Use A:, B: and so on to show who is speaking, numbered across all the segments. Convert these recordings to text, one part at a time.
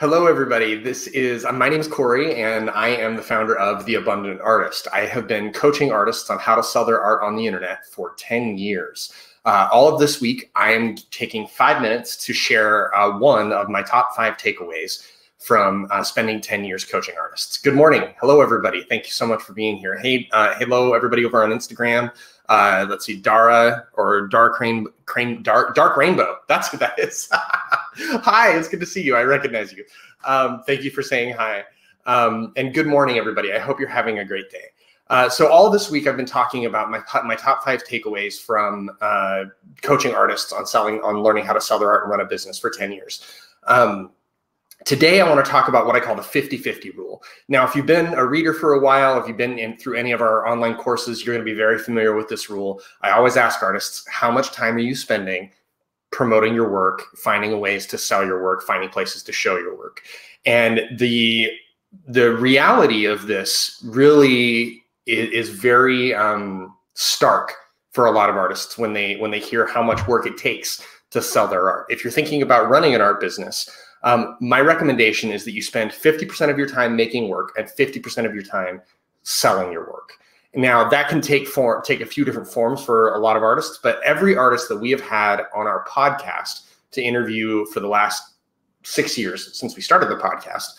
A: Hello, everybody. This is my name is Corey, and I am the founder of The Abundant Artist. I have been coaching artists on how to sell their art on the internet for 10 years. Uh, all of this week, I am taking five minutes to share uh, one of my top five takeaways from uh, spending 10 years coaching artists. Good morning. Hello, everybody. Thank you so much for being here. Hey, uh, hello, everybody over on Instagram. Uh, let's see, Dara or Dark Rain, Crane, Dark Dark Rainbow. That's what that is. hi, it's good to see you. I recognize you. Um, thank you for saying hi. Um, and good morning, everybody. I hope you're having a great day. Uh, so all this week, I've been talking about my my top five takeaways from uh, coaching artists on selling, on learning how to sell their art and run a business for ten years. Um, Today, I want to talk about what I call the 50 50 rule. Now, if you've been a reader for a while, if you've been in through any of our online courses, you're going to be very familiar with this rule. I always ask artists, how much time are you spending promoting your work, finding ways to sell your work, finding places to show your work? And the the reality of this really is, is very um, stark for a lot of artists when they when they hear how much work it takes to sell their art. If you're thinking about running an art business, um, my recommendation is that you spend 50% of your time making work and 50% of your time selling your work. Now that can take form, take a few different forms for a lot of artists, but every artist that we have had on our podcast to interview for the last six years since we started the podcast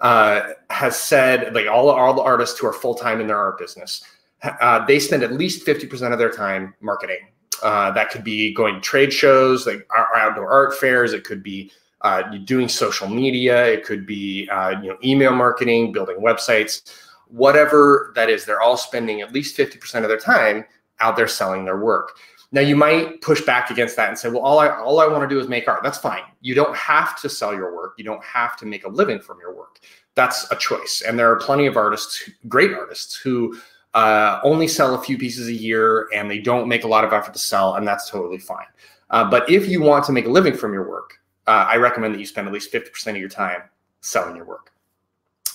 A: uh, has said, like all all the artists who are full time in their art business, uh, they spend at least 50% of their time marketing. Uh, that could be going to trade shows, like our, outdoor art fairs. It could be uh, doing social media. It could be uh, you know email marketing, building websites, whatever that is. They're all spending at least fifty percent of their time out there selling their work. Now you might push back against that and say, well, all I all I want to do is make art. That's fine. You don't have to sell your work. You don't have to make a living from your work. That's a choice. And there are plenty of artists, great artists, who uh, only sell a few pieces a year and they don't make a lot of effort to sell, and that's totally fine. Uh, but if you want to make a living from your work, uh, I recommend that you spend at least 50% of your time selling your work.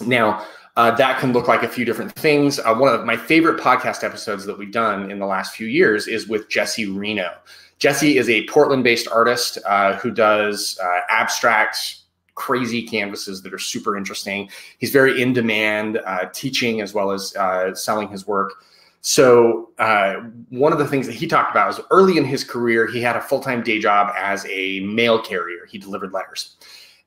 A: Now, uh, that can look like a few different things. Uh, one of my favorite podcast episodes that we've done in the last few years is with Jesse Reno. Jesse is a Portland based artist uh, who does uh, abstract, crazy canvases that are super interesting. He's very in demand, uh, teaching as well as selling his work. So uh, one of the things that he talked about was early in his career, he had a full-time day job as a mail carrier. He delivered letters.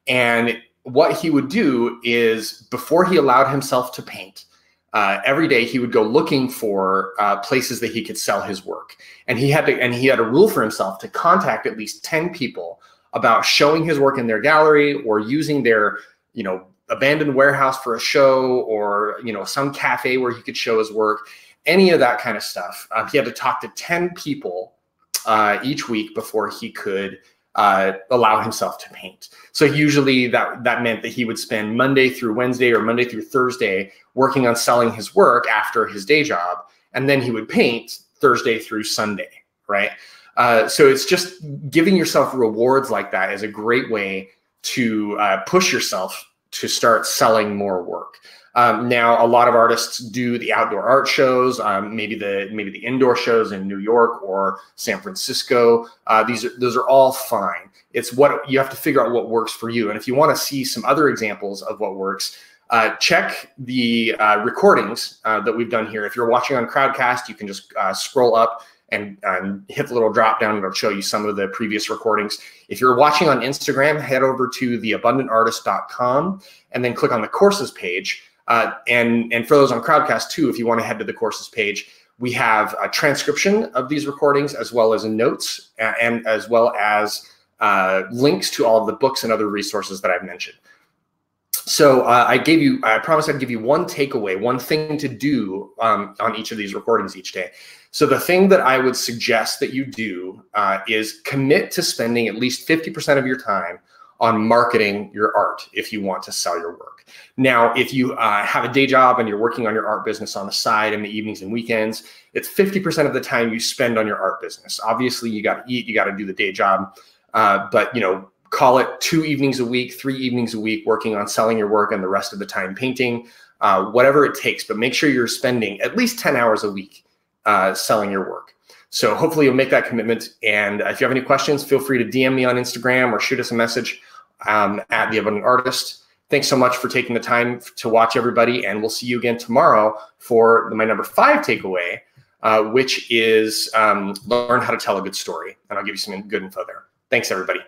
A: And what he would do is before he allowed himself to paint, uh, every day he would go looking for uh, places that he could sell his work. And he had to, and he had a rule for himself to contact at least 10 people about showing his work in their gallery or using their, you know, abandoned warehouse for a show or, you know, some cafe where he could show his work any of that kind of stuff. Um, he had to talk to 10 people uh, each week before he could uh, allow himself to paint. So usually that that meant that he would spend Monday through Wednesday or Monday through Thursday working on selling his work after his day job, and then he would paint Thursday through Sunday, right? Uh, so it's just giving yourself rewards like that is a great way to uh, push yourself to start selling more work. Um, now, a lot of artists do the outdoor art shows, um, maybe the maybe the indoor shows in New York or San Francisco. Uh, these are those are all fine. It's what you have to figure out what works for you. And if you want to see some other examples of what works, uh, check the uh, recordings uh, that we've done here. If you're watching on Crowdcast, you can just uh, scroll up and, and, hit the little drop down. And it'll show you some of the previous recordings. If you're watching on Instagram, head over to theabundantartist.com and then click on the courses page. Uh, and and for those on Crowdcast too, if you want to head to the courses page, we have a transcription of these recordings as well as notes and as well as uh, links to all of the books and other resources that I've mentioned. So uh, I gave you, I promised I'd give you one takeaway, one thing to do um, on each of these recordings each day. So the thing that I would suggest that you do uh, is commit to spending at least 50% of your time on marketing your art if you want to sell your work. Now, if you uh, have a day job and you're working on your art business on the side in the evenings and weekends, it's 50% of the time you spend on your art business. Obviously, you got to eat, you got to do the day job, uh, but you know, call it two evenings a week, three evenings a week working on selling your work, and the rest of the time painting, uh, whatever it takes. But make sure you're spending at least 10 hours a week uh, selling your work. So hopefully you'll make that commitment. And if you have any questions, feel free to DM me on Instagram or shoot us a message um, at The Abundant Artist. Thanks so much for taking the time to watch, everybody, and we'll see you again tomorrow for my number five takeaway, uh, which is um, learn how to tell a good story. And I'll give you some good info there. Thanks, everybody.